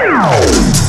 Wow!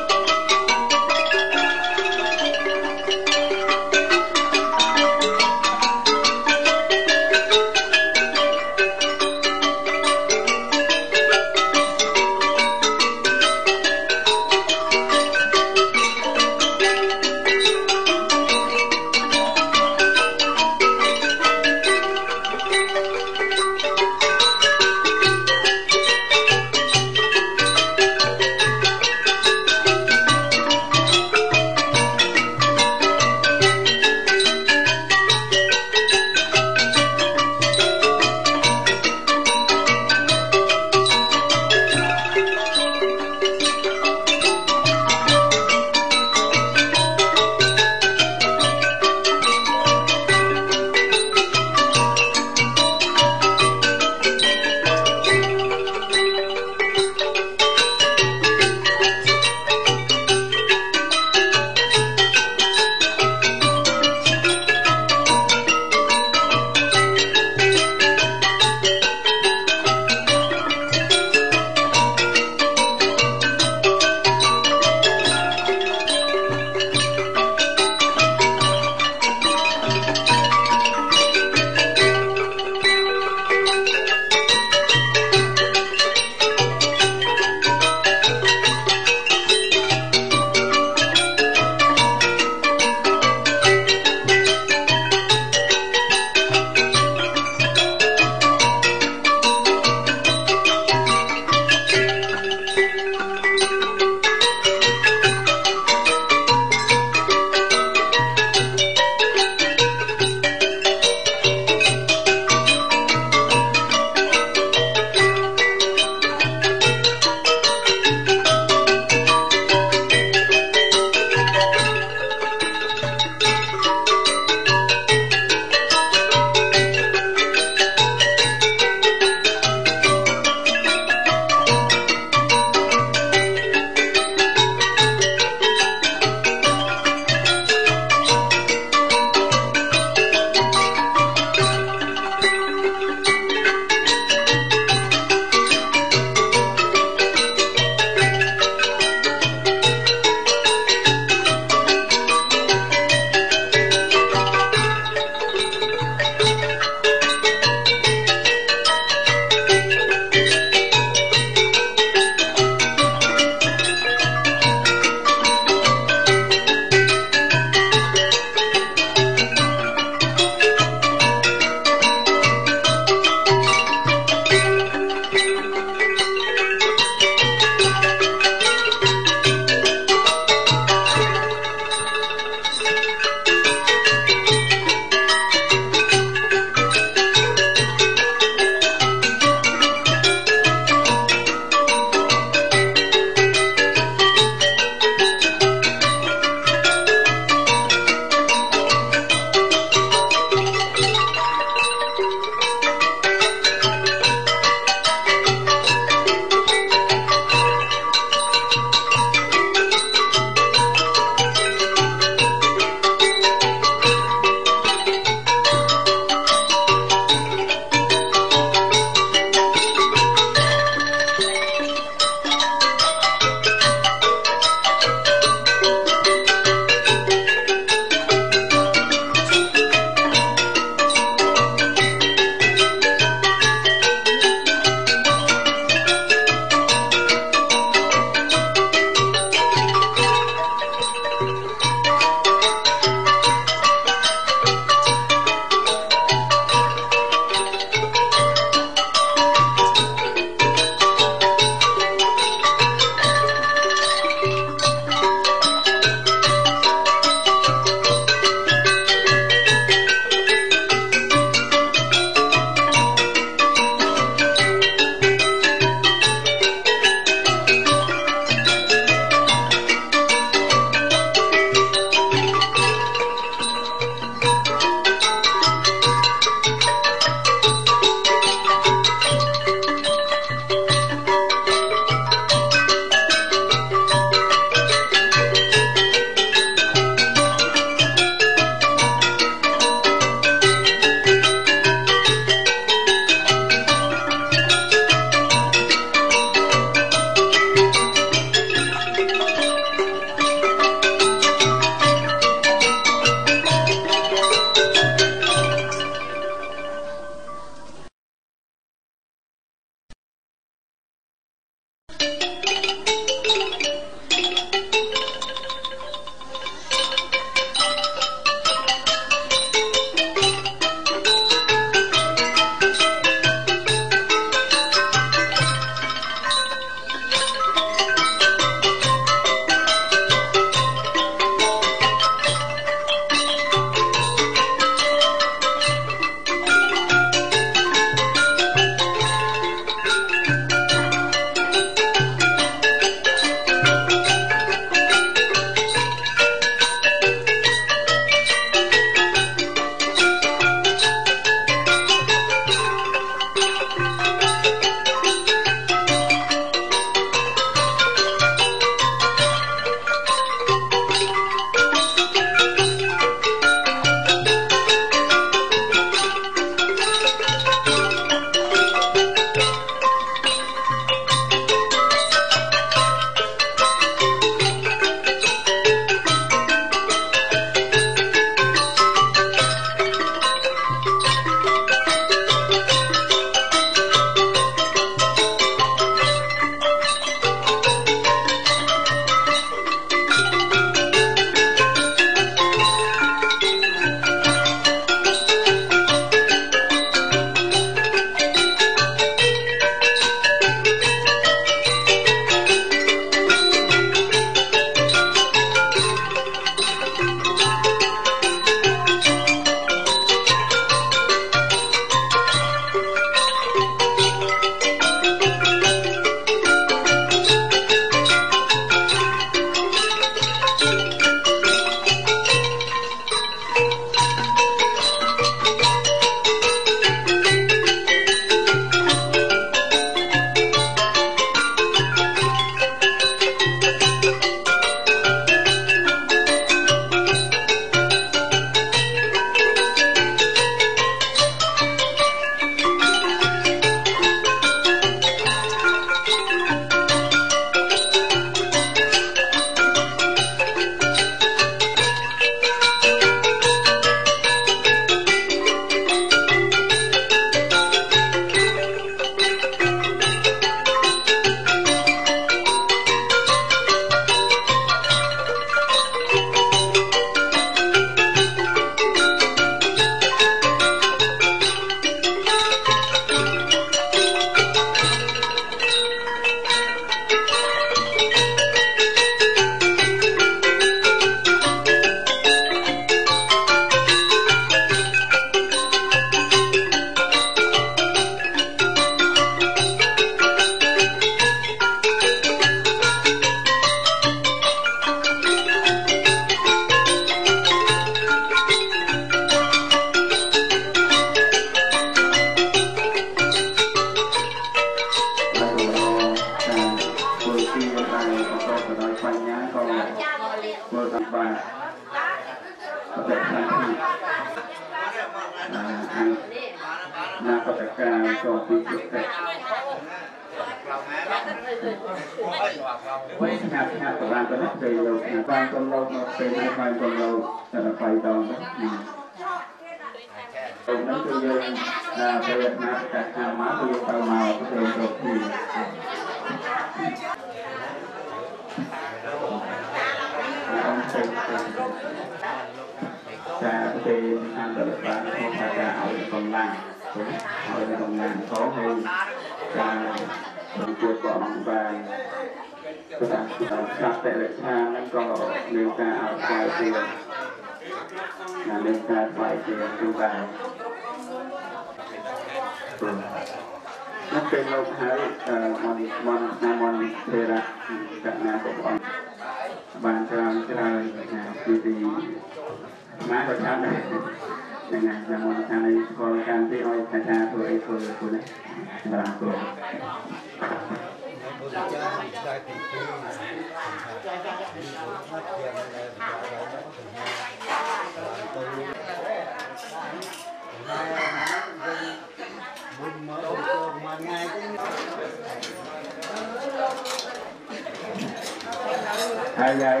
ហើយហើយ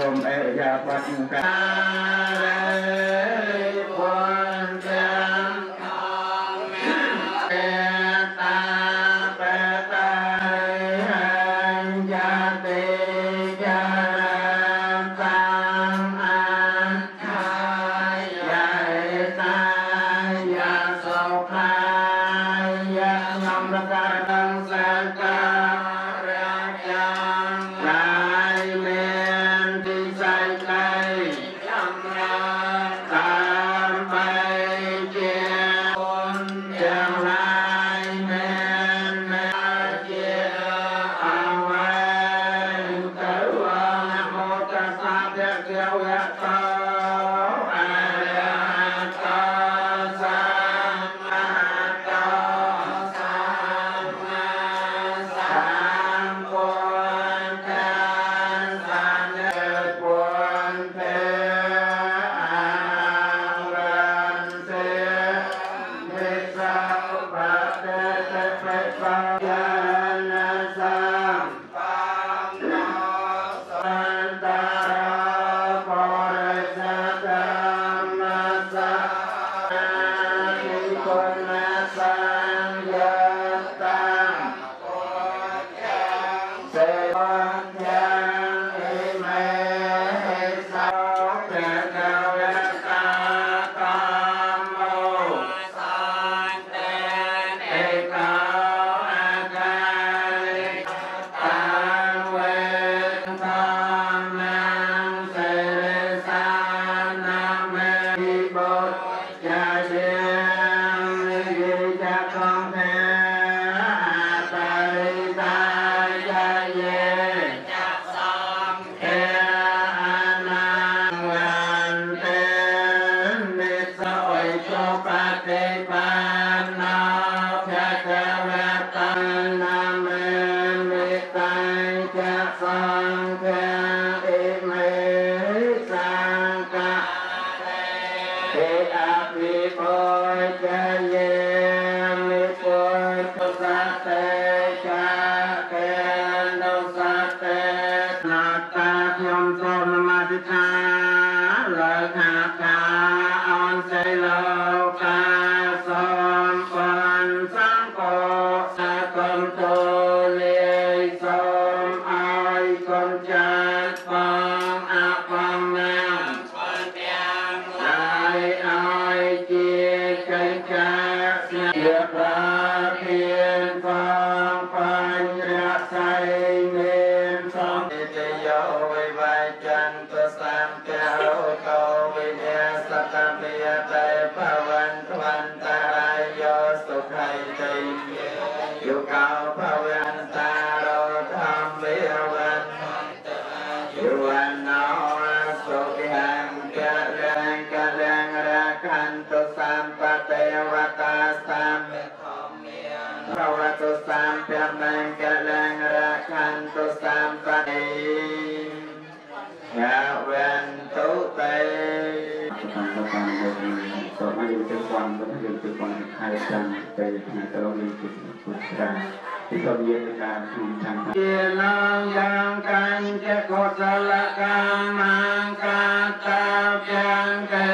រំអេរយាប័ត្រក្នុងការ ខ្ញុំសូមនមស្ការលោកខាការអនសីលោកខា តមកយើងទៅ quan ទៅយើងទៅ quan ខែចាំទៅថ្ងៃទៅយើងទៅពុទ្ធរាទីក៏មានការក្នុងចាំជាលងយ៉ាងកាញ់ជាកុសលកម្មកាតាទាំងកិរិយា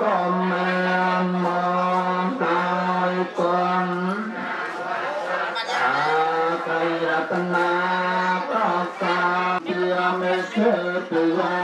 ก็เม่มองตายกนอาไกรัตนาก็กาเดียไม่เคยเปลี่ยน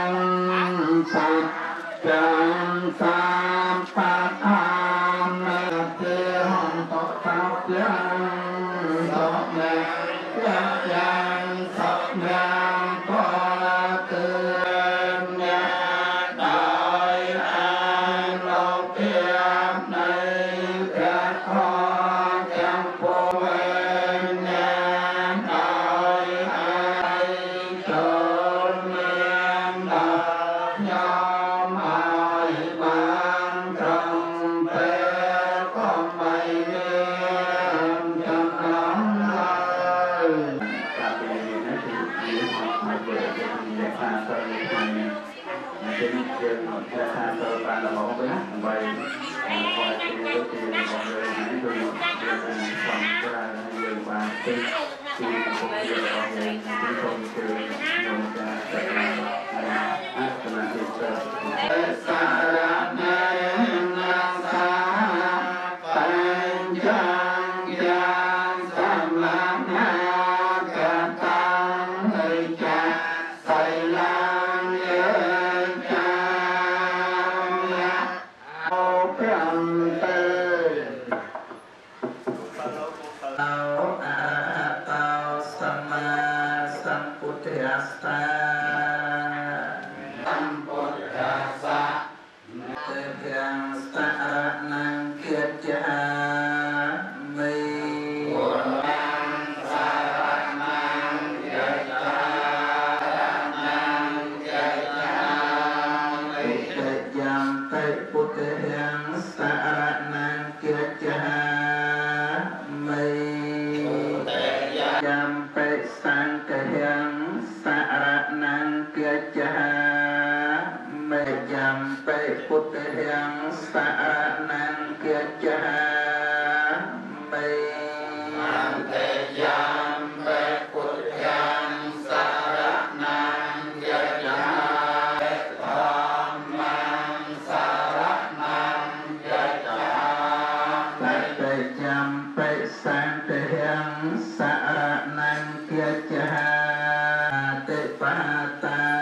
Pata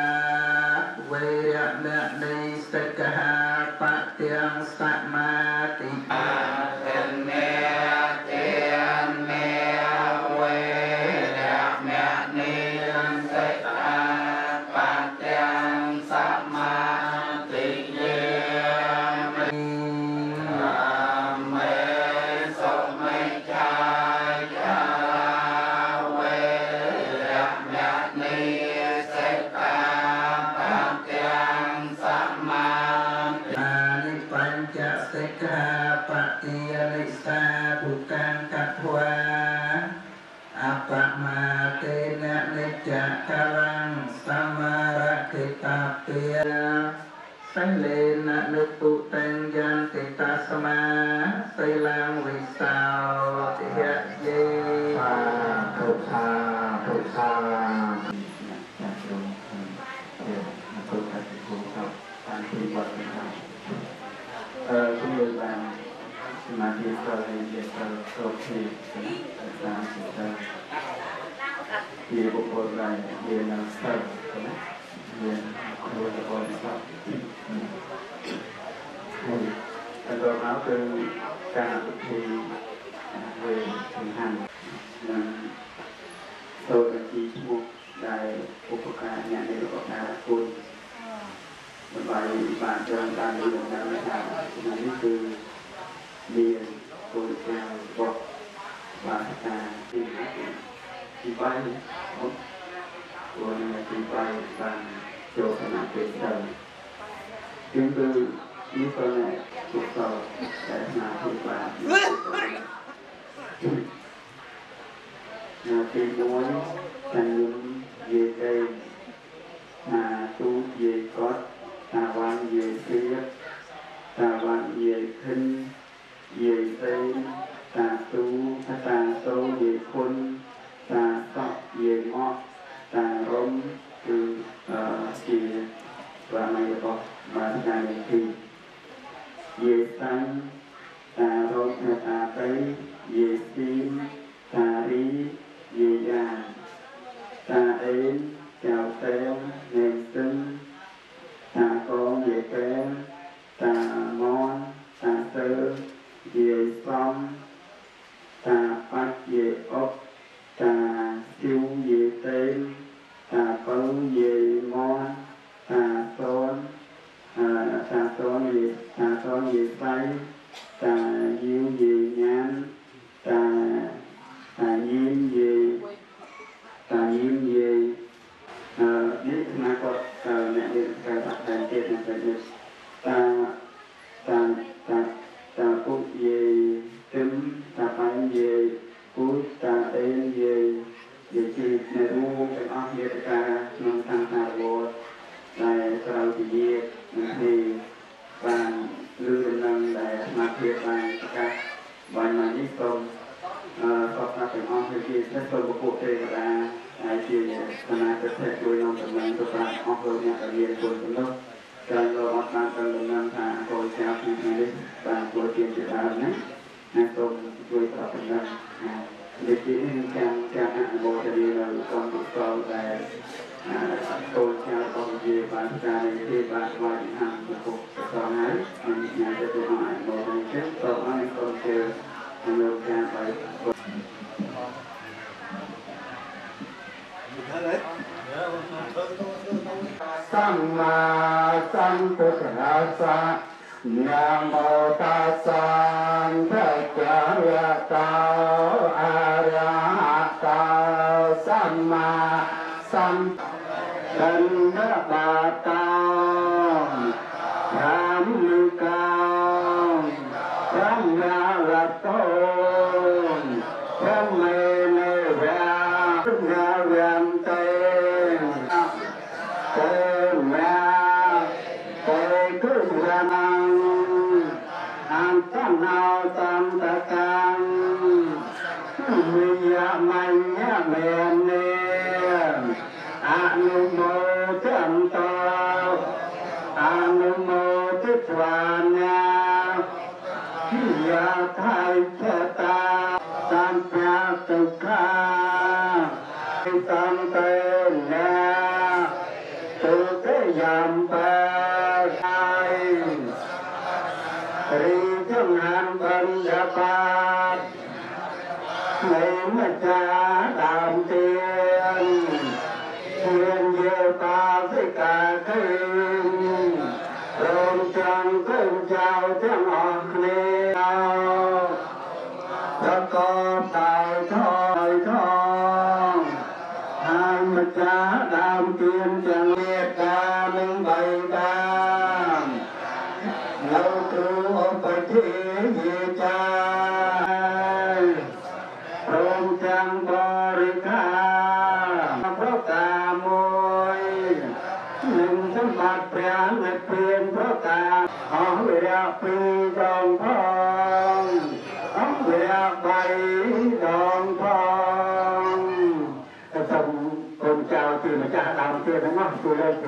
โอเคนะสุดท้ายเรียนบุคคลใดเรียนนักสร้างเรียนบุคคลสักอันต่อมาคือการที่เรียนที่งหัน of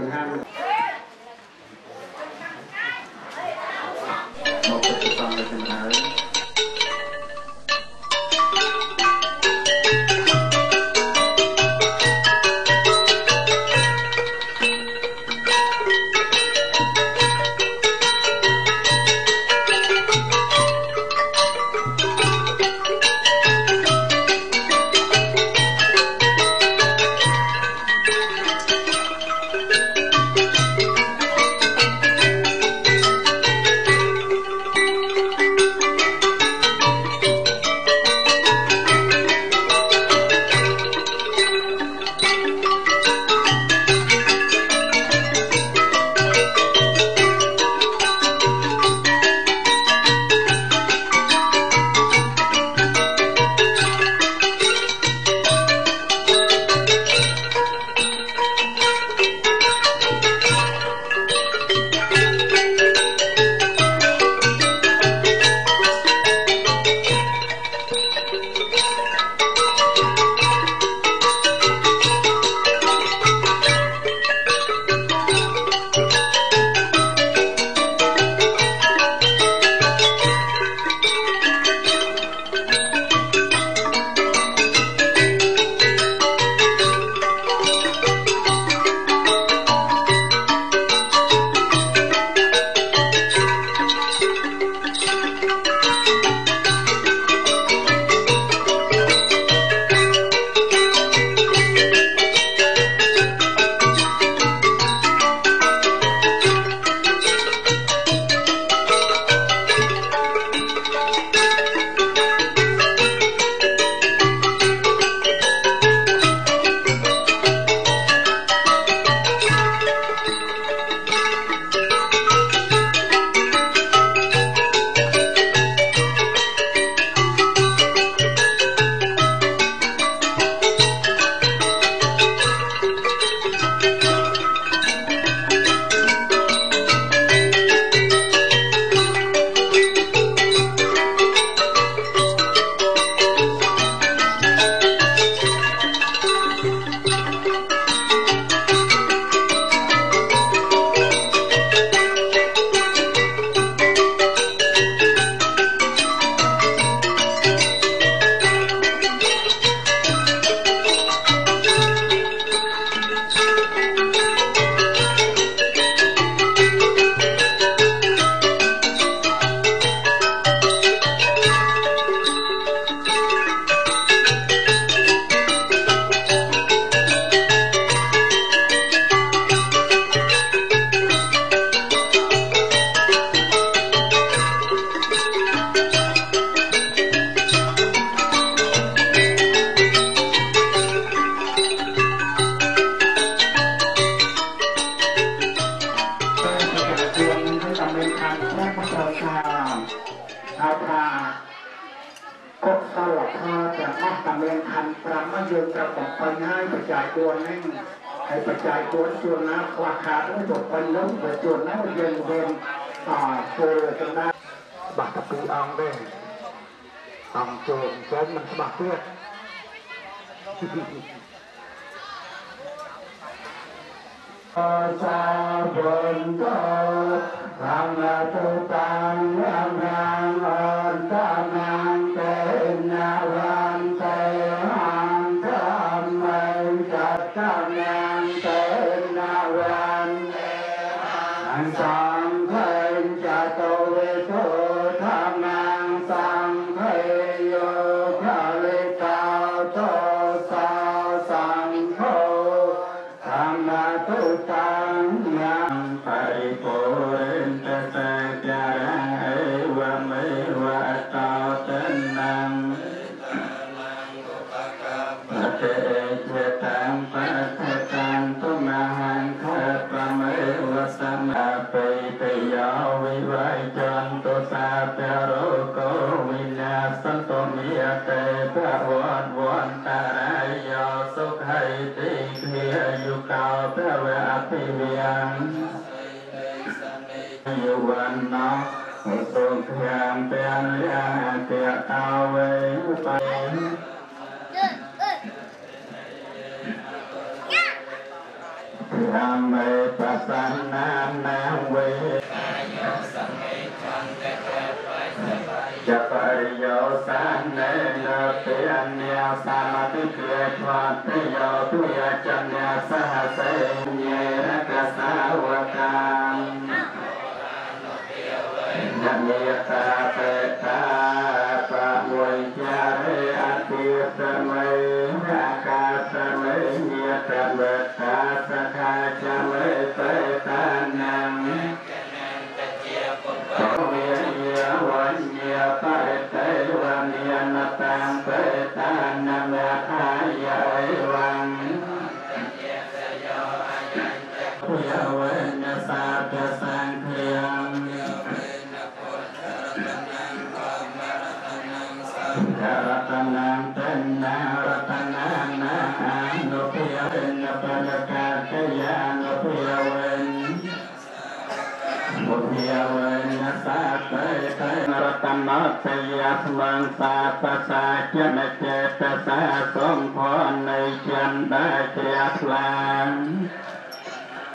ម khia yu cao pe ve a pi vian yu van no suk thiam pe an ya te tao ve pa Tham mê pa san nam nam ve จะปริโยสันเนนะเปียนเนี ตยสามาติเกียทวัตติโยตุยจันเนียสหเสเยนะกสาวกังนะเมตตาเต មតយស្មងសាបសាជនចេតសាសំភននៃចន្ទជ្រះថ្លា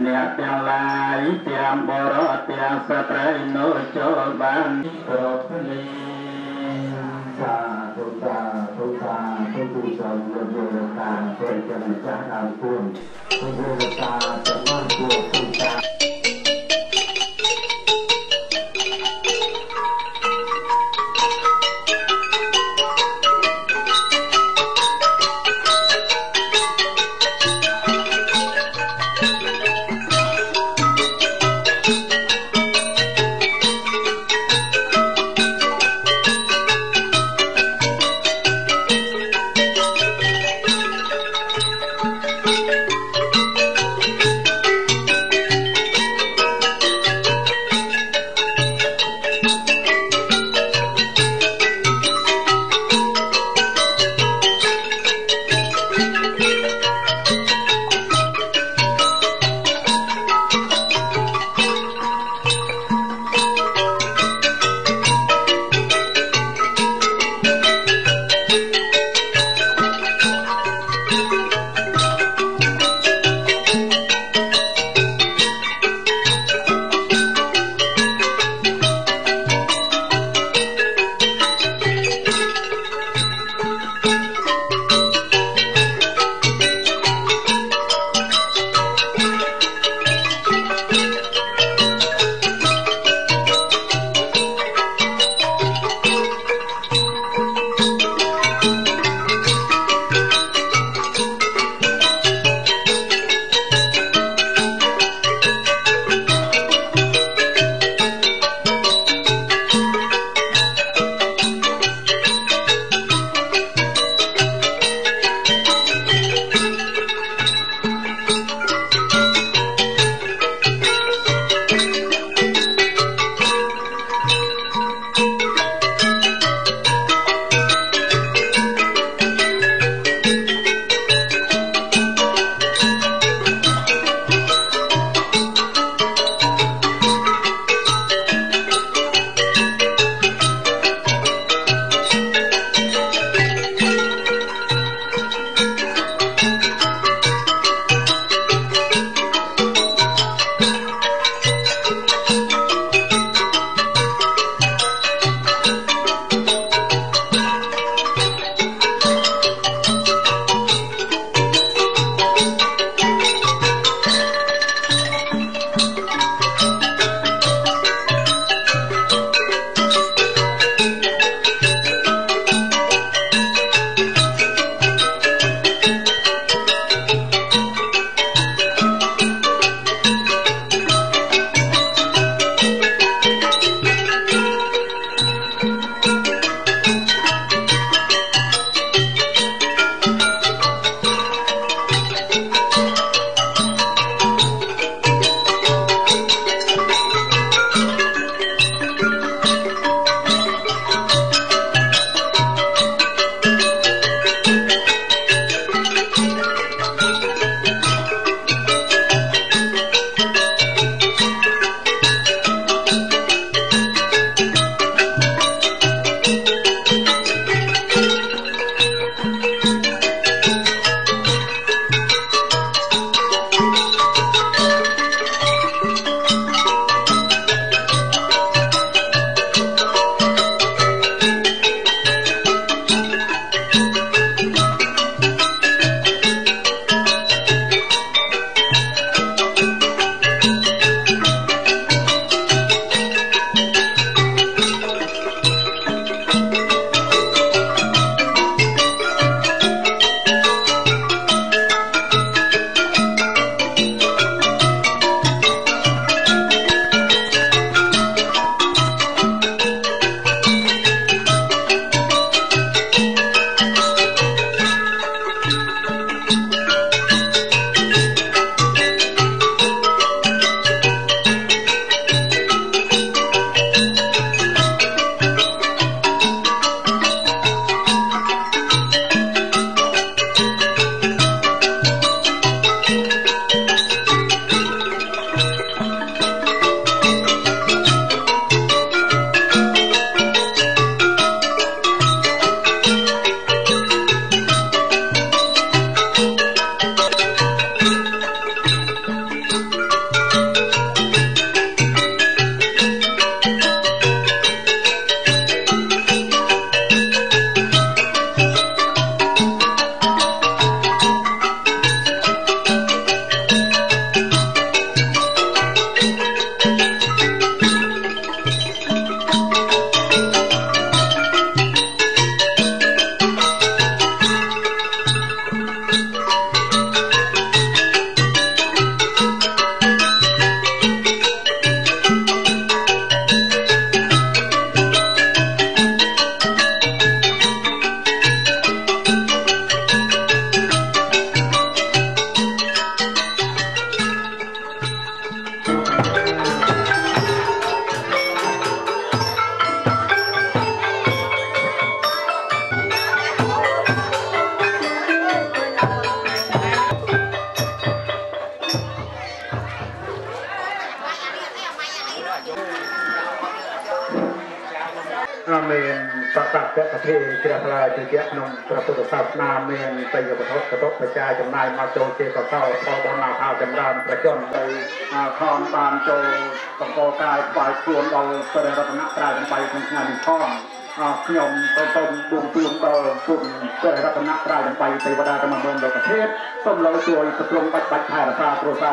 អ្នកទាំងឡាយទាំងបរតទាំងស្ត្រីនោះចូលបានគ្រប់គ្នាសាធុសាធុសាធុគូសាយោយោតាព្រះចន្ទចាស់ដើមពួនយោយោតាទាំងនោះគួរគូសា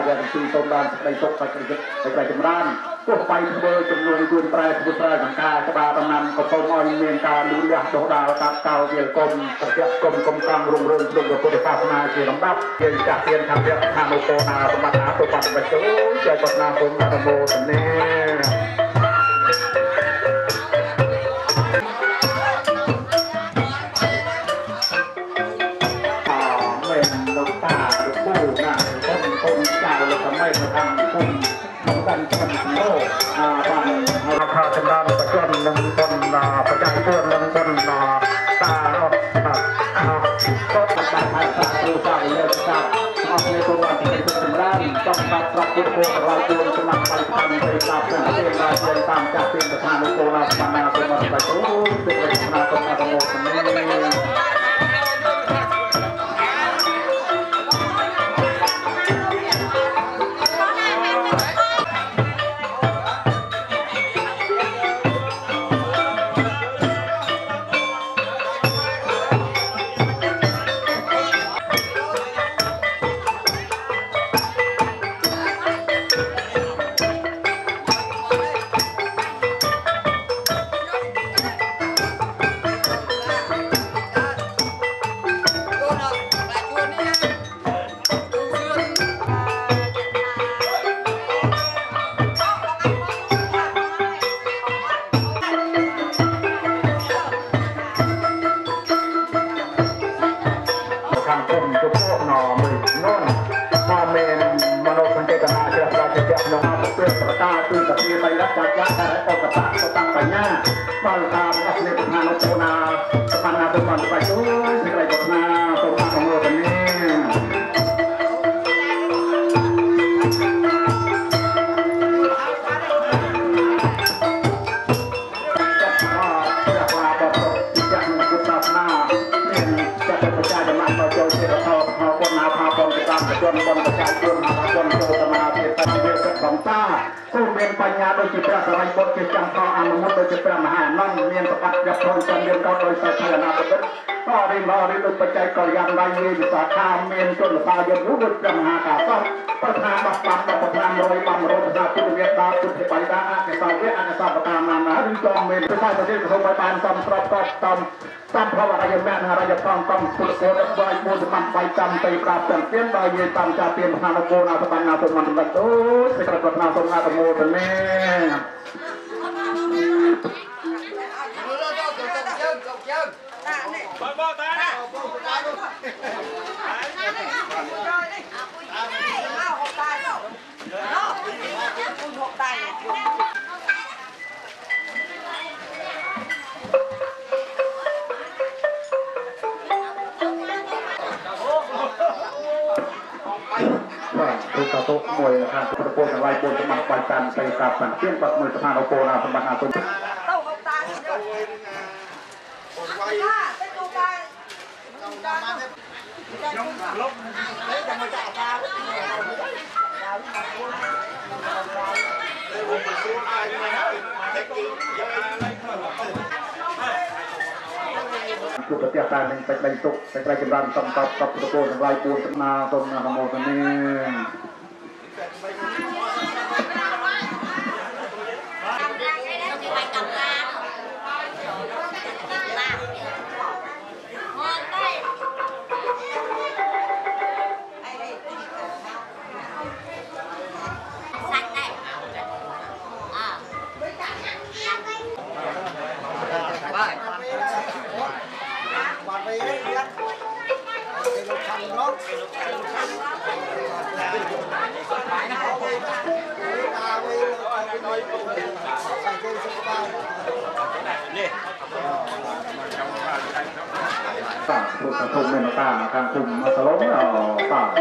យ៉ាងទីសូមបានសេចក្តីសុខសេចក្តីសេចក្តីចម្រើនទោះបីធ្វើចំនួនជួនប្រែធ្វើប្រែសង្ការក្បាលដំណាំក៏សូមឲ្យមានការលូតលាស់ដុះដាលតាមកោវាលគុំប្រតិគុំគុំកំរុងរឿងក្នុងពុទ្ធសាសនាជាលំដាប់ជាចាស់ទានខាងព្រះខាងឧបនាសម្បត្តិអាទុបត្តិបច្ចុប្បន្នជាបណាគុំអនុមោទនា ចម្រើនចំបាត់ប្រាប់ពុទ្ធពលរាយជួនចំណាក់បរិបានទៅតាមព្រះរាជារាជាតាមចាស់ពីប្រធានលោកឡាសមាសម្បត្តិបច្ចុប្បន្នពីប្រធានគុំអរមោទ យយាយតាមចាទៀនមហានគរណាសបណ្ណាសមន្តដូចសេចក្តីប្រាថ្នាសូមអនុមោទនា បាទរូបកតុមួយខាងពុទ្ធពលទាំងឡាយពលសម្បត្តិបាច់តាមទៅកាប់បានទៀនបាត់មួយស្ថានអពរណាសម្បត្តិអាទុំ Đâu không ta nữa. Ta, cái tu ta. Ta nó. Đấy, đừng có chạy ra. Chúc tất cả các mình bạch tục, bạch bạch ចម្រើនសំតបសពពុទ្ធពលទាំងឡាយពួនសំណាសូមអនុមោទនាបាទពុទ្ធធម៌មានតាខាងគុំសឡុងអបាទសុខភាពណាស់អបាទមានមកទៅថាចាត់ថាទៅខុសខាងនេះ Hãy subscribe cho kênh Ghiền Mì Gõ Để không bỏ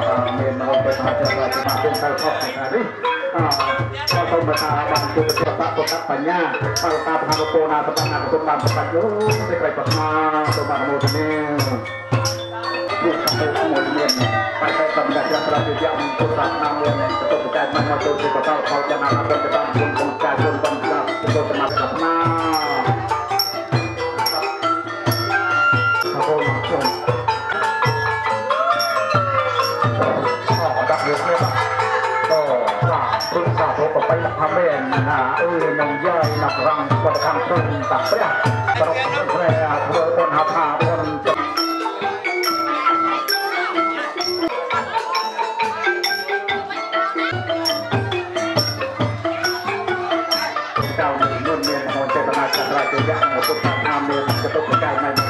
lỡ những video hấp dẫn សូមបតាបានគុំជាបកតបញ្ញាបរតាបានគោណាសបានគុំបានបច្ចុប្បន្នសេចក្តីប្រាថ្នាសូមបានមោទនាលោកសាស្ត្រាចារ្យ វិយៈពុទ្ធសាសនាមានប្រកបតែមកមកទៅជាបតលផលចំណាប់បន្តតាមគុណគុណការគុណបន្តតាមទៅសមាធិណាអរគុណខ្ញុំអរដាក់លើគ្នាបាទអូព្រោះសាធុប្របីថាមែនណាអឺនឹងយាយណាប់រងគាត់ខាងព្រឹងតាព្រះប្រកបព្រះធ្វើបុណ្យហថាបុណ្យ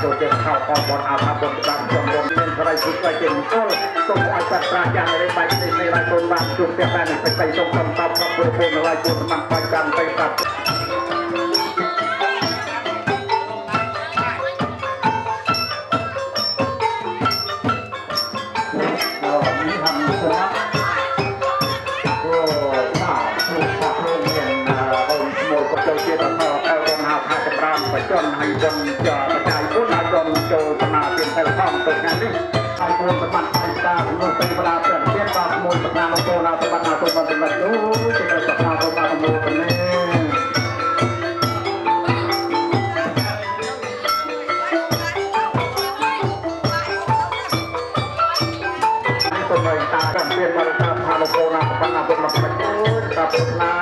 ចូលទៅខោអបនអាថាបុណ្យបានជំរុំមានប្រៃពុទ្ធជាមង្គលសូមឲ្យបាត់ប្រាជ្ញារីបាយនេះនេះបានគុណបានជួបផ្ទះបានបច្ច័យសូមសំតបគ្រប់ព្រមរាយពុទ្ធសម្បត្តិបានទៅប្រាប់ នោះពេលបដាព្រះទៀតបាទមួយសក្តាមកចូលដល់ទៅបាត់ណាទៅបាត់សម្បត្តិនោះជាប្រសក្តាទៅបាត់មកប៉ុណ្ណេះតាមពីបរិការតាមពីបរិការថាលោកណាបានបានមកមិនអើតតាមណា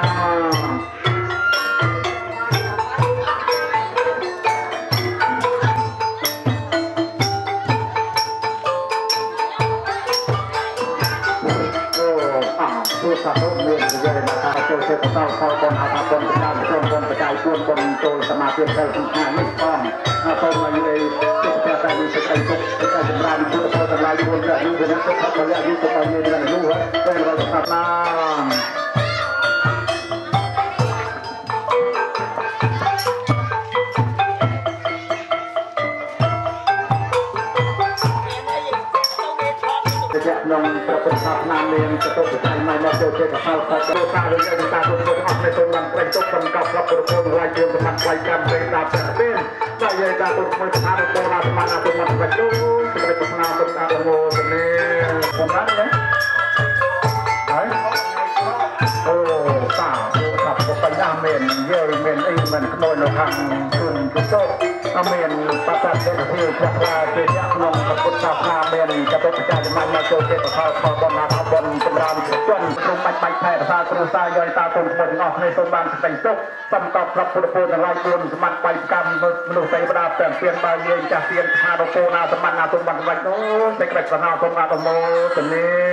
គួរបំចូលសមាធិសិលសំខាន់នេះផងអសូមឲ្យលើទុកប្រសាទនេះសេចក្តីទុកសេចក្តីចម្រើនពុទ្ធផលទាំងឡាយរួមរះយុទ្ធនៈសុខៈលៈយុទ្ធផលមានទាំងនោះពេលរបស់សាសនាក្នុងប្រពុទ្ធសាសនាមានចតុបច្ច័យមកមកចូលជាកសលសាស្ត្រសាស្ត្ររឿងឯកសារពុទ្ធអស់នៅក្នុងបានប្រជុំកំកប់គ្រប់គ្រប់ ជាប្រធានផ្លៃកម្មពេលដល់ទឹកពេលតែយាយតាទុកមួយស្ថានរបស់រាជសមណាទុកមកបាច់ទូសម្រាប់ស្នាទុកតាលមោសនេសម្រាប់ណាហើយអូតាតាបញ្ញាមែនយើមែនអីមិនខ្មោចនៅខាងខ្លួនទៅសោកអមែនបាត់តែទេជាខ្លាំង ពុទ្ធសាសនាមានកតិបច្ចចំណមកចូលចិត្តផលផលបំណាដល់បំចម្រើនជនគ្រុំបាច់បាច់ខែរសាគ្រូសាយល់តាទុំពុទ្ធទាំងអស់គ្នាសូមបានសេចក្តីសុខសំកប់ប្រពុទ្ធពូទាំងឡាយរួមសម្បត្តិបាយកម្មមនុស្សស្ដីប្រដាប់ទាំងពៀនបើយើងចាស់ពៀនថាដល់គោណាសម្បត្តិណាទុំបានសម្បត្តិនោះសេចក្តីប្រណោសូមបានអមោទនា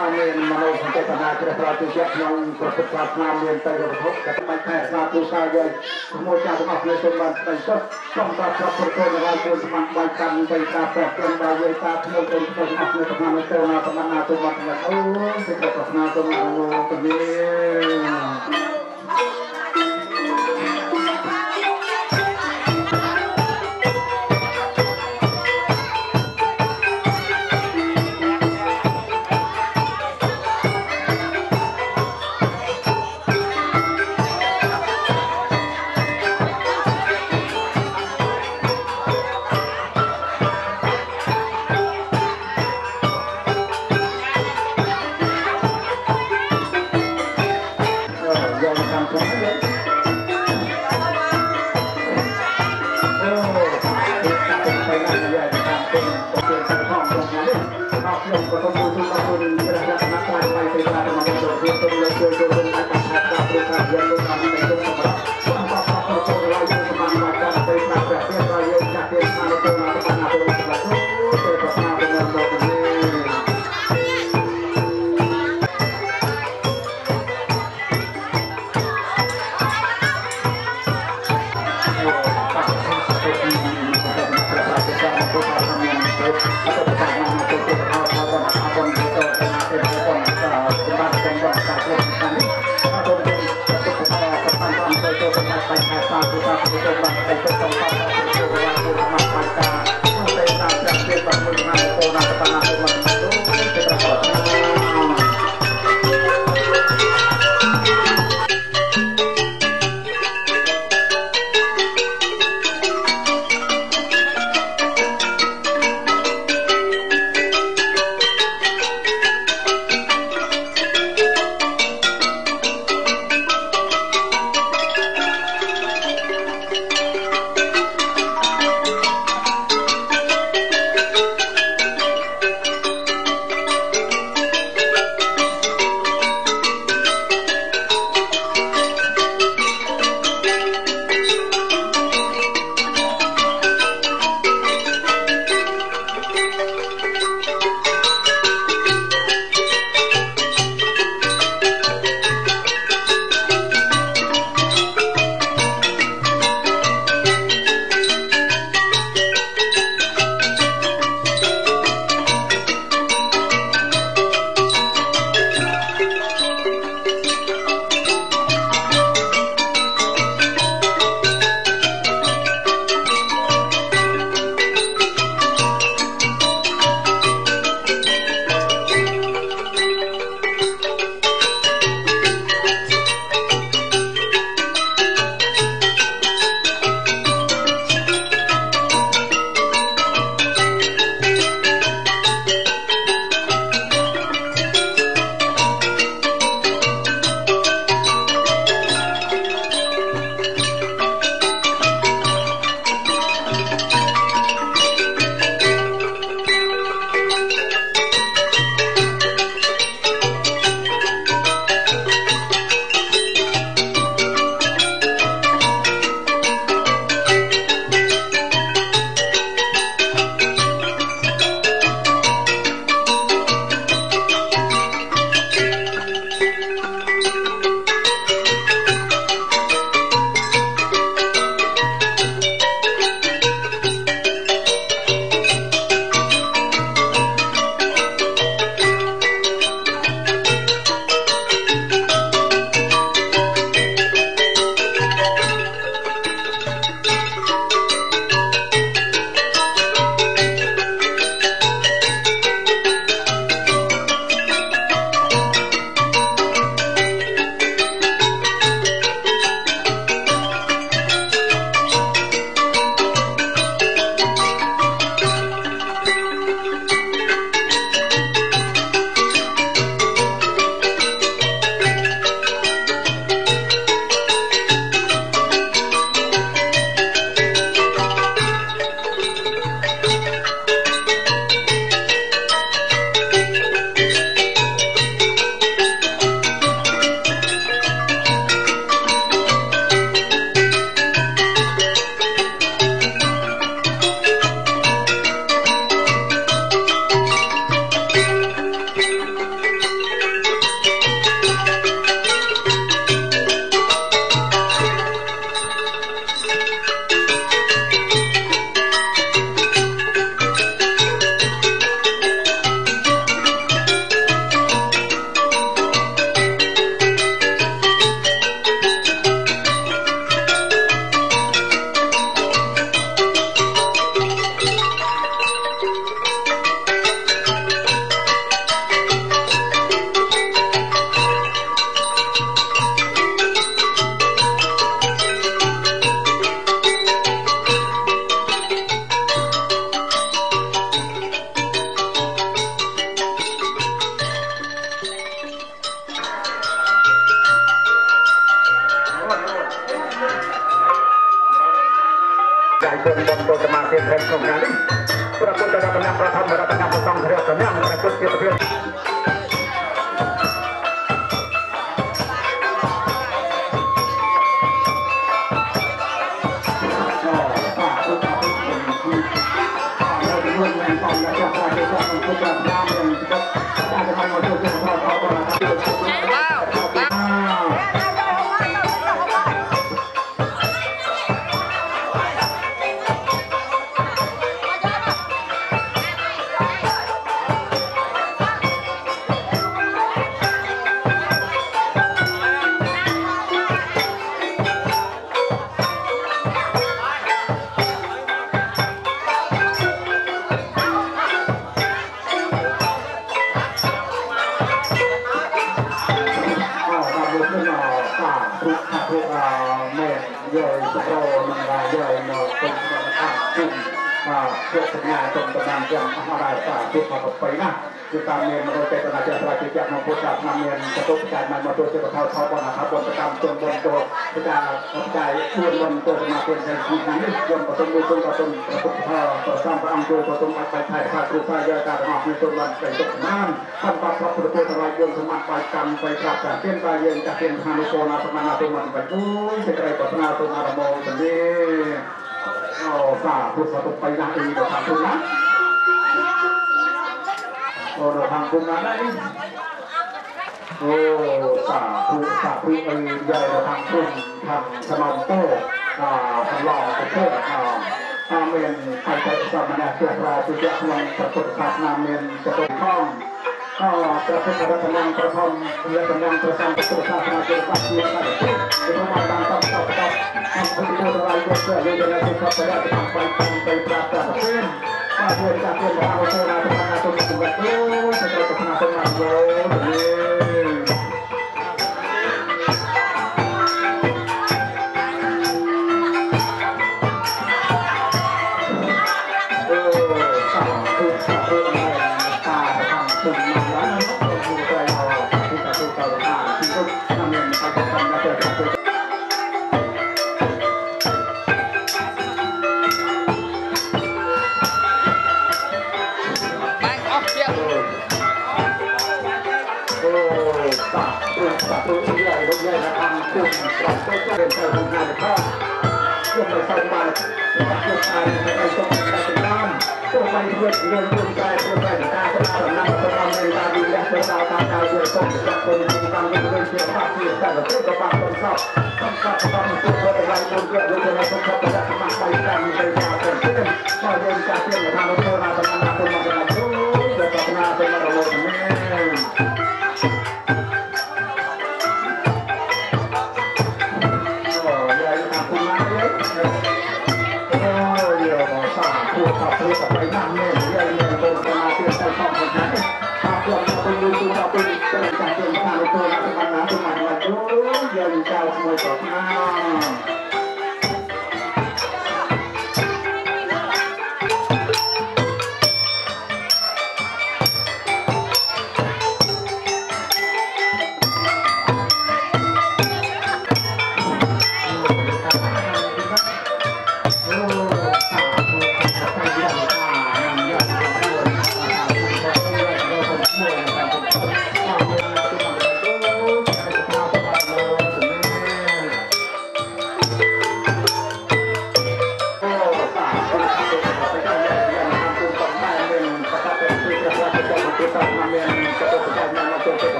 ឲ្យមានមនោសញ្ចេតនាជ្រះថ្លាទូជាក្នុងប្រពុទ្ធសាសនាមានតែវត្ថុកត្បាច់ខែស្នាទូសាយើងក្មួយចាស់របស់ព្រះសូមបានស្ដីចុះសូមប្រាប់ប្រាប់ប្រកបនៅរាល់ខ្លួនសម្បត្តិបាយកម្មបីតាប្រព្រឹត្តដោយវេតាក្នុងក្នុងក្នុងអស់នៅក្នុងនៅទៅណាសម្បត្តិណាទូបាត់ណាអូសេចក្ដីប្រាថ្នាសូមអនុមោទនា សម្បត្តិបាយកម្មទៅប្រាប់ថាទានបាយយើងចាស់ទានខានុពលណាប្រមាណទុំបានបាច់អូយសេចក្តីប្រាថ្នាទុំអារមងទៅនេះអូសាពុទ្ធទៅបៃណាអីទៅខាងគុំណាអូទៅខាងគុំណានេះអូសាពុទ្ធសាពុទ្ធអីយាយទៅខាងគុំខាងសំណតោអាកន្លងទៅធ្វើអាអាមានហើយតែសមណៈព្រះរាជជាក្នុងព្រះពុទ្ធសាសនាមានកតុខំ អព្រះពុទ្ធរតនប្រធមរតនប្រសំពុទ្ធសាសនាជាបាត់ជាបាត់ទៅមកបានតាមតបតបអង្គពុទ្ធរាយយកទៅយកទៅសុខប្រយ័ត្នតាមបាយតាមទៅប្រាប់តែប្រពន្ធបាទពួកចាស់ពួកមហាវិទ្យាល័យតាមទៅទៅទៅទៅទៅទៅទៅណាទៅណាទៅ ទូលីឲ្យលោកយាយថាអង្គគុំប្រកបទៅទៅក្នុងខាងផងខ្ញុំមិនសូវបានខ្ញុំអានទៅឲ្យសុខតែតាមទោះបីជាខ្ញុំមិនដែរព្រោះតែការសម្ដែងរបស់អង្គមានតាវិរៈទៅតាមតាមការជួយសុខប្រកបទៅតាមវិរៈជាបាក់ជាតែទៅក៏បាក់ទៅសោះសំខាន់សំខាន់ទៅទៅឡើងទៅយកទៅទៅសុខទៅតាមបៃតាមទៅតាមទៅមកយើងចាស់ទៀតថាលោកទៅណាទៅណាទៅមកទៅទៅទៅណាទៅមករលត់នេះ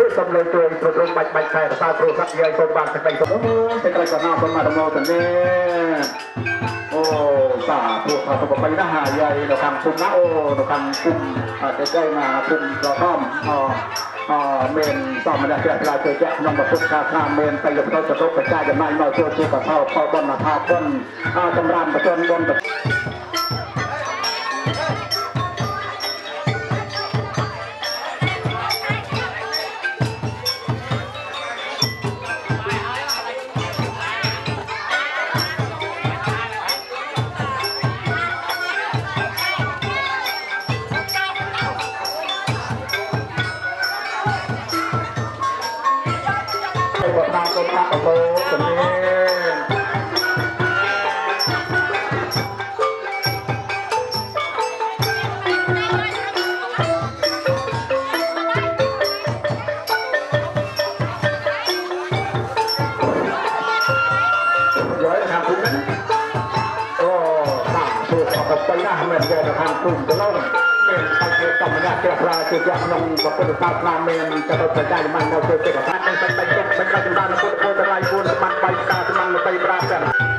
តាមមើលទៅប្រទេសសូមលើជួយប្រទ្រង់បាច់បាច់ខែរសាគ្រូសក្តិយាយសូមបានសេចក្តីសុខសេចក្តីកណ្ណាសូមមកដល់ទៅនេះអូសាធុថាទៅបីណាស់យាយនៅខាងគុំណាអូនៅខាងគុំអត់ទៅមកគុំប្រធមអអមានសមនៈព្រះរាជជាក្នុងពុទ្ធសាសនាមានបរិបទទៅទៅបច្ច័យចំណាយមកចូលជាបថោផលបុណ្យថាបុណ្យសម្រាប់ប្រជជនបុណ្យ ក៏ទៅប្រចាំបាននៅធ្វើទេកបាត់នឹងបិទបិទចិត្តបិទបិទចំបានពុទ្ធពលតម្លៃពួនសម្បត្តិបៃតាសម្បត្តិ25ទាំង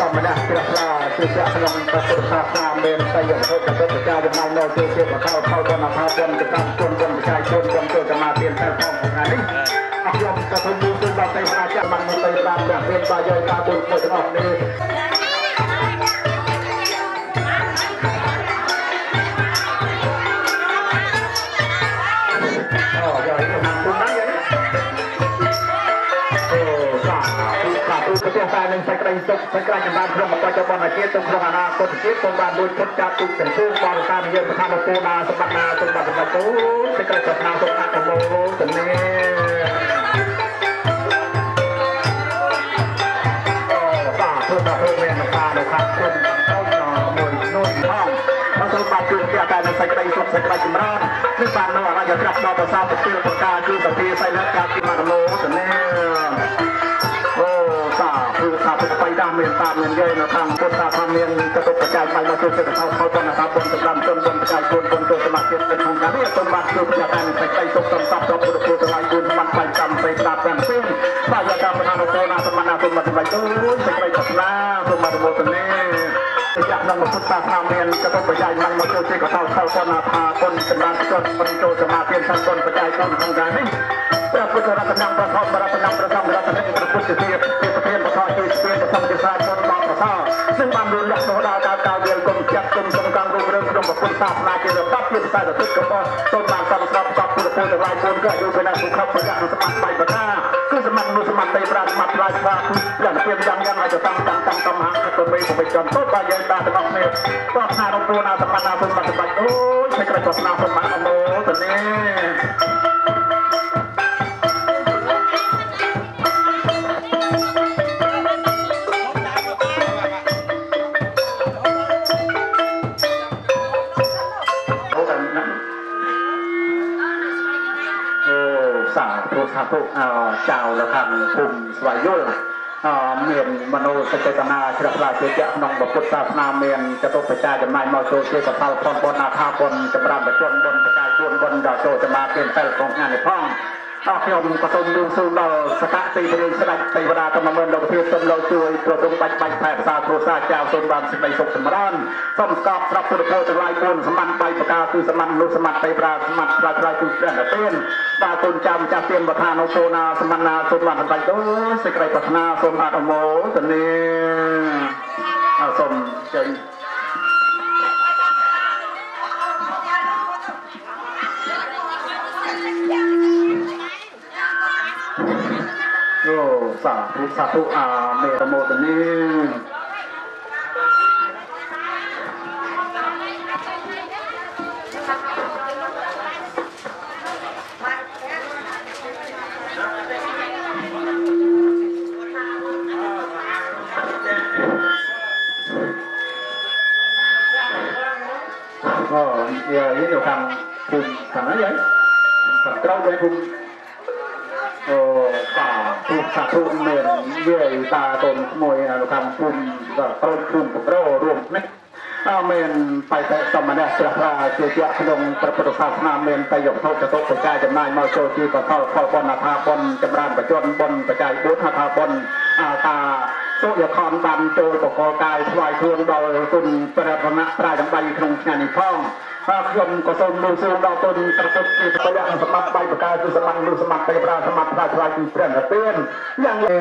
កម្មណាស់ព្រះឡាជាព្រះក្នុងប្រពុទ្ធសាសនាមានតែយកទៅប្រពុទ្ធចារចំណាយនៅជាជាបកោខោតនផាជនកម្មគុណគុណប្រជាជនគុណគុណសមាធិតែផង ក៏ទៅជួយជួយដល់ទៅអាចារ្យបានទៅតាមព្រះព្រានបាទយើងតាមជួយទៅទាំងអស់នេះតែនឹងសេចក្តីសុខសេចក្តីចម្រើនក្នុងបច្ចុប្បន្នជាតិក្នុងអនាគតជាតិគង់បានលួចពុតចាប់ទុកទាំងពួងបរិការនិយាយប្រថានពូណាសម្បត្តិណាសម្បត្តិសម្បត្តិអូសេចក្តីប្រាថ្នាសុខអត្តមោទនា ปการในสกายสุขสายจิมรอนนึกางนอราจะรับนอปภาษาทเพื่อประกาศคือสติส่เลกาติมาโลสเนโอ้สาคือสาธุไปด้านเมียนตามเมียนเย่นะทางพุทธาพางเมียนจะตกกระจายไปมาตัวเสด็จเข้าเข้าต้นนะครับบนตะลำจนบนประจายจนบนตัวสมัครเกิดเป็นทุนนะเรียกต้นบัตรคือพระการในสกายสุขสำทรับย์ต่อพุทธภูมิลายบุญมันไปจำใส่ตาแป็นซึ่งสายกรรมประธานโตนาสมณะสมบัติไปตู้สกายจักรนาสมบัติโมสเน នុងពុទ្ធសាសនាមានចតុបច្ច័យមិនមកចូលជាកតោខលកណាថាគុណសម្រាប់ជនមិនចូលសមាធិសន្តិបច្ច័យគុណក្នុងការនេះព្រះពុទ្ធរតនំប្រធមរតនំប្រធមរតនំព្រះពុទ្ធជាជាប្រធានបថជួយស្ពានប្រធមជាសាជនមកប្រសាซึ่งបានលូនលក្ខណៈដល់ដល់ដល់វាគុំចាត់គុំសំកម្មរុងរឿងក្នុងពុទ្ធសាសនាជារបបជាសាសនាទឹករបស់សូមបានសំស្រាប់ប្រពុទ្ធពលទាំងឡាយគុំក៏យុវជនសុខប្រយ័ត្នសម្បត្តិបៃបតា រាជ្ញាប្រាជ្ញាគឺយ៉ាងពីយ៉ាងយ៉ាងឲ្យតាមតាមតាមតាមហាទៅមេប្រជជនទៅបាទយើងបានទាំងអស់គ្នាប្រាថ្នារំពួរណាសម្បត្តិណាសម្បត្តិបាច់អូយសេចក្តីប្រាថ្នាសម្បត្តិអមោទនេ ធុសាធុអើចៅលខាងភូមិស្វ័យយល់អមានមនោសចេតនាជ្រះថ្លាជាជាក្នុងពុទ្ធសាសនាមានចតុបច្ច័យចំណាយមកចូលជាកផលផនបុណ្យអាថាបុណ្យចម្រើនបច្ចុប្បន្នបុណ្យបច្ច័យជួនបុណ្យដល់ចូលសមាធិសិលក្នុងថ្ងៃនេះផង អរខ្ញុំក៏សូមលឺសូមដល់សកតិព្រានស្ដេចទេវតាតាមមើលលោកធាសូមលោកជួយប្រទងបាច់បាច់ផែភាសាគ្រួសារចៅសូមបានសេចក្តីសុខចម្រើនសូមកប់ប្រាប់ពុទ្ធពលទាំងឡាយគុណសម្បត្តិបៃប្រការគឺសម្បត្តិលោកសម្បត្តិទេវតាសម្បត្តិឆ្លាយឆ្លាយគឺព្រះនិព្វានបាទគុណចាំចាស់ទៀនបឋានអូណាសម្បត្តិណាសូមបានសម្ដេចដូចសេចក្តីប្រាថ្នាសូមអនុមោទនាអរសូមចេញ สาธุสาธุอาเมตโมตเนก็เดี๋ยวทำคุณทำอะไรคุณทำเต้าไปคุณ អូសាធុសាធុអាមេរមោទនីអូយាយនៅខាងភូមិខាងណាយាយខាងក្រៅយាយភូមិអូតាទូសាធុមានយាយតាតូនក្មួយនៅខាងភូមិក៏ប្រូនភូមិប្ររួមនេះអើមានបៃតេសមនៈស្រះរាជាជាក្នុងព្រះពុទ្ធសាសនាមានតែយកធោចតុបច្ច័យចំណាយមកចូលជាកផលផលបុណ្យអថាបុណ្យចម្រើនបច្ចុប្បន្នបុណ្យបច្ច័យ4អថាបុណ្យអាតា សុយខនបានចូលបកកាយថ្វាយខ្លួនដល់គុណព្រះរណប្រាយដើម្បីក្នុងថ្ងៃនេះផងហើយខ្ញុំក៏សូមលើកសួរដល់គុណព្រះពុទ្ធជាបរិយាសម្បត្តិបៃប្រការគឺសម្បត្តិនោះសម្បត្តិទេវតាសម្បត្តិប្រាជ្ញាគឺព្រះនិព្វានយ៉ាងអេ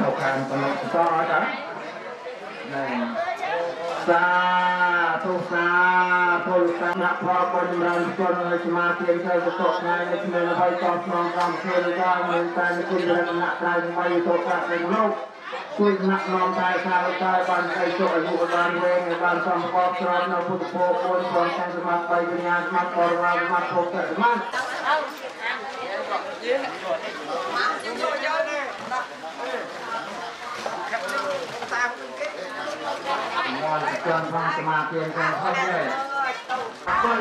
ចូលខាងបំណងសអត់ណាសាធុសាធុសាមៈផលបុញ្ញរំជនឲ្យស្មារតីទៅសុខថ្ងៃនេះមានអ្វីតបស្នងកម្មធ្វើយ៉ាងមានតែគុណរតនត្រ័យថ្មីទៅកាត់ក្នុងលោកជួយណាក់នាំតែខាងកាយបានឲ្យសុខអាយុបានវែងបានសំកបស្របនៅពុទ្ធពោ4ព្រមទាំងសមាធិបញ្ញាសមាធិបរិវារសមាធិភពសមាធិ តាមគេ មន ចន់ផងសមាធិទាំងផងដែរអរគុណ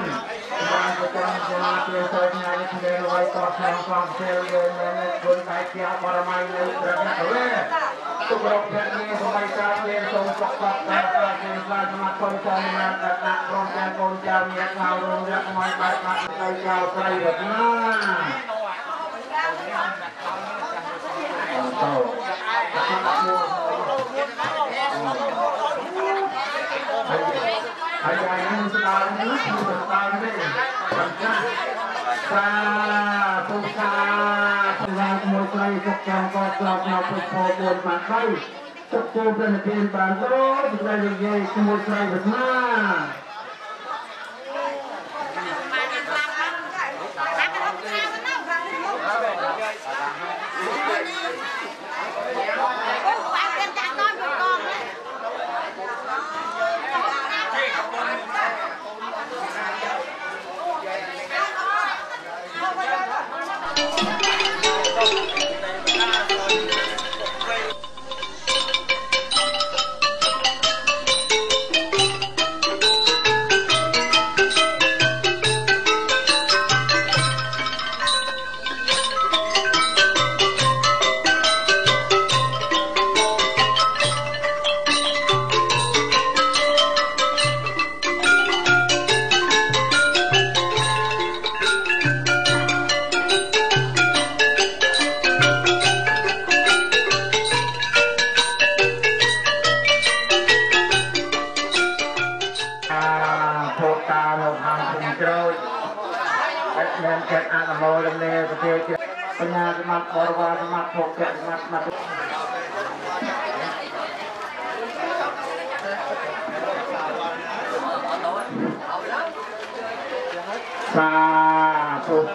បានប្រចាំសមាធិទៅថ្ងៃនេះគ្នារយក៏ខាងផងពេលយើងមានគុណតែជាបរមៃនៅព្រះនគរទុករកភៈនេះសម្បីតាមានសូមសុខសុខតាមការជាស្លាសមាធិគុណចំណាត់ដាក់ព្រមទាំងកូនចៅមានខោរងរកមកបាត់បាត់ទៅចៅស្រីវឌ្ឍនាអរ ហើយយ៉ាងនេះស្ដារនេះគឺស្ដារនេះសំខាន់សាពុសាសម្រាប់មួយស្រីសុខចំក៏ស្លាប់នៅពុទ្ធពោ4មកហើយទុកទូព្រះនិព្វានបានទៅសេចក្តីនិយាយជាមួយស្រីវាសនា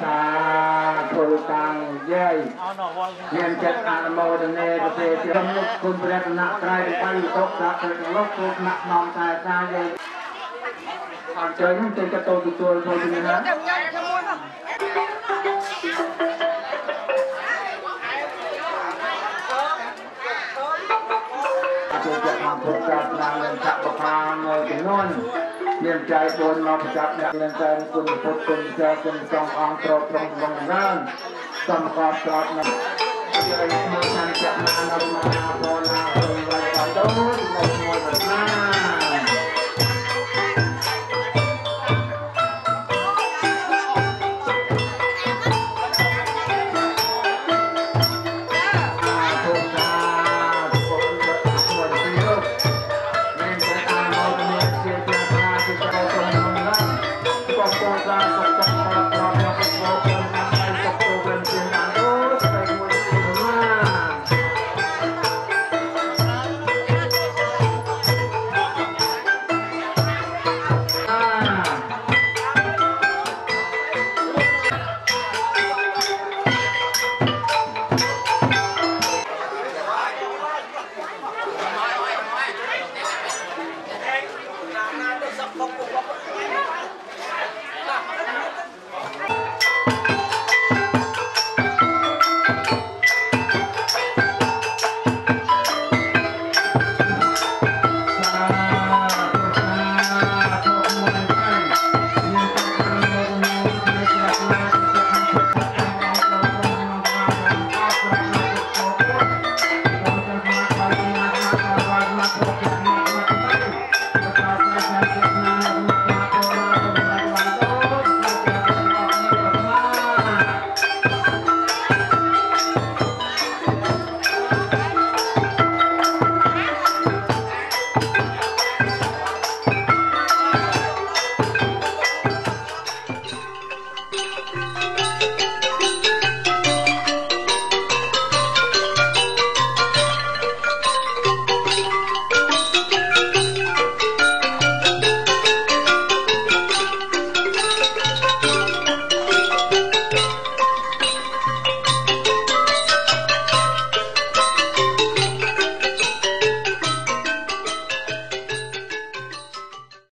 សាគុលតាំងយាយមានចិត្តអនុមោទនាប្រទេសជំនុកគុណព្រះរណត្រ័យបានទុកដាក់ព្រះលោកគោលណាក់នាំតែតាយាយអញ្ចឹងទៅកតោទទួលផងជំនះជាជាមកប្រកាសតាមលំដាប់ប្រការមួយចំនួន មានចែកដូនមកប្រចាប់អ្នកមានតែគុណពុទ្ធគុណចាគុណសង្ឃអង្គត្រត្រង់ក្នុងណានសំកប់ត្រប់នឹងអរិយមន្តចាមណារមាបណារវៃបដោ